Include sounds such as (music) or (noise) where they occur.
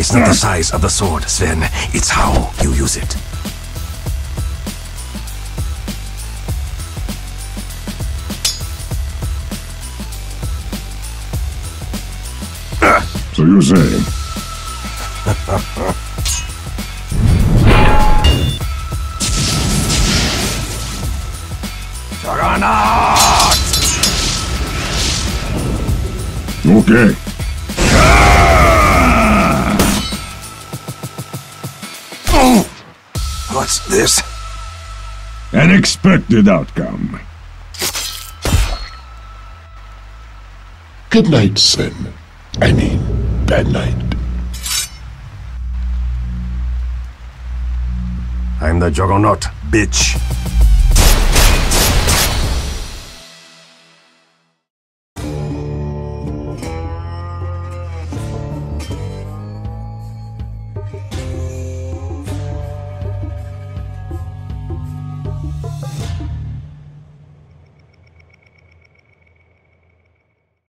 It's not the size of the sword, Sven. It's how you use it. (laughs) So you say. Juggernaut! Okay. What's this? An expected outcome. Good night, Sin. I mean, bad night. I'm the Juggernaut, bitch.